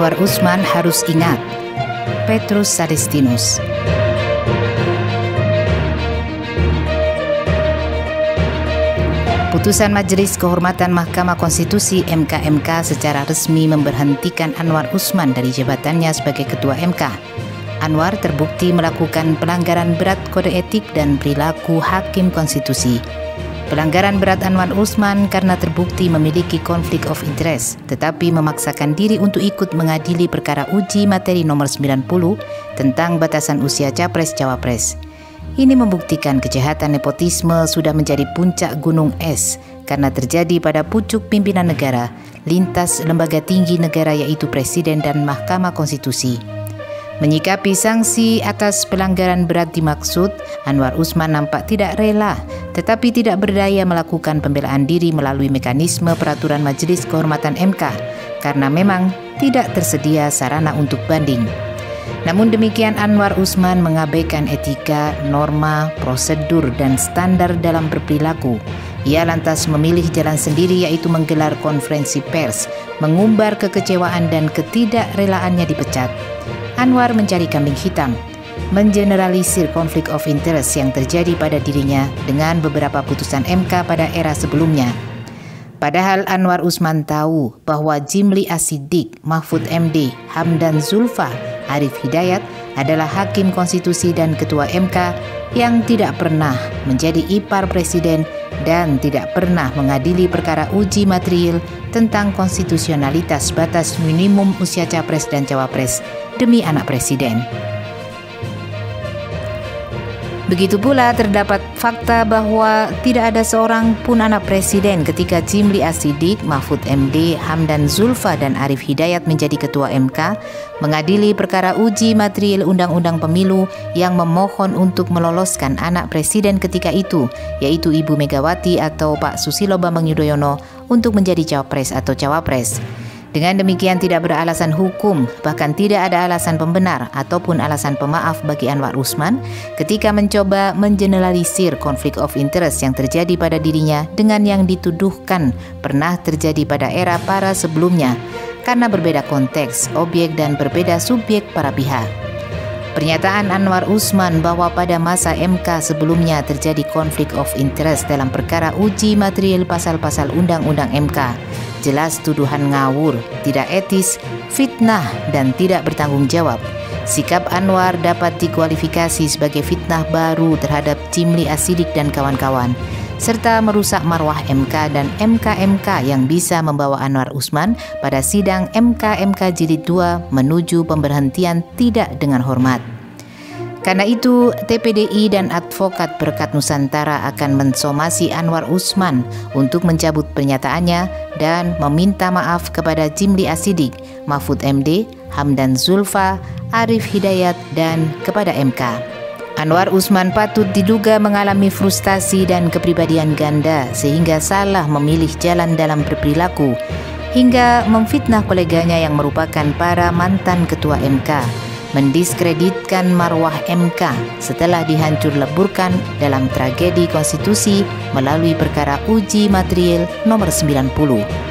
Anwar Usman harus ingat. Petrus Sadestinus Putusan Majelis Kehormatan Mahkamah Konstitusi MKMK secara resmi memberhentikan Anwar Usman dari jabatannya sebagai Ketua MK. Anwar terbukti melakukan pelanggaran berat kode etik dan perilaku hakim konstitusi. Pelanggaran berat Anwar Usman karena terbukti memiliki konflik of interest, tetapi memaksakan diri untuk ikut mengadili perkara uji materi nomor 90 tentang batasan usia capres-cawapres. Ini membuktikan kejahatan nepotisme sudah menjadi puncak gunung es karena terjadi pada pucuk pimpinan negara, lintas lembaga tinggi negara yaitu Presiden dan Mahkamah Konstitusi. Menyikapi sanksi atas pelanggaran berat dimaksud, Anwar Usman nampak tidak rela, tetapi tidak berdaya melakukan pembelaan diri melalui mekanisme peraturan Majelis Kehormatan MK, karena memang tidak tersedia sarana untuk banding. Namun demikian Anwar Usman mengabaikan etika, norma, prosedur dan standar dalam berperilaku. Ia lantas memilih jalan sendiri yaitu menggelar konferensi pers, mengumbar kekecewaan dan ketidakrelaannya dipecat. Anwar mencari kambing hitam, mengeneralisir konflik of interest yang terjadi pada dirinya dengan beberapa putusan MK pada era sebelumnya. Padahal Anwar Usman tahu bahwa Jimli Asidik, Mahfud MD, Hamdan Zulfa Arif Hidayat adalah hakim konstitusi dan ketua MK yang tidak pernah menjadi ipar presiden dan tidak pernah mengadili perkara uji material tentang konstitusionalitas batas minimum usia capres dan cawapres demi anak presiden. Begitu pula terdapat fakta bahwa tidak ada seorang pun anak presiden ketika Jimli Asidik, Mahfud MD, Hamdan Zulfa dan Arif Hidayat menjadi ketua MK mengadili perkara uji material undang-undang pemilu yang memohon untuk meloloskan anak presiden ketika itu yaitu Ibu Megawati atau Pak Susilo Bambang Yudhoyono untuk menjadi cawapres atau cawapres. Dengan demikian tidak beralasan hukum, bahkan tidak ada alasan pembenar ataupun alasan pemaaf bagi Anwar Usman ketika mencoba mengeneralisir konflik of interest yang terjadi pada dirinya dengan yang dituduhkan pernah terjadi pada era para sebelumnya karena berbeda konteks, objek dan berbeda subjek para pihak. Pernyataan Anwar Usman bahwa pada masa MK sebelumnya terjadi konflik of interest dalam perkara uji material pasal-pasal Undang-Undang MK jelas tuduhan ngawur, tidak etis, fitnah, dan tidak bertanggung jawab. Sikap Anwar dapat dikualifikasi sebagai fitnah baru terhadap Cimli Asidik dan kawan-kawan, serta merusak marwah MK dan MK-MK yang bisa membawa Anwar Usman pada sidang MK-MK Jilid 2 menuju pemberhentian tidak dengan hormat. Karena itu, TPDI dan Advokat Berkat Nusantara akan mensomasi Anwar Usman untuk mencabut pernyataannya dan meminta maaf kepada Jimli Asidik, Mahfud MD, Hamdan Zulfa, Arif Hidayat, dan kepada MK. Anwar Usman patut diduga mengalami frustasi dan kepribadian ganda sehingga salah memilih jalan dalam berperilaku hingga memfitnah koleganya yang merupakan para mantan ketua MK mendiskreditkan marwah MK setelah dihancur leburkan dalam tragedi konstitusi melalui perkara uji material nomor 90.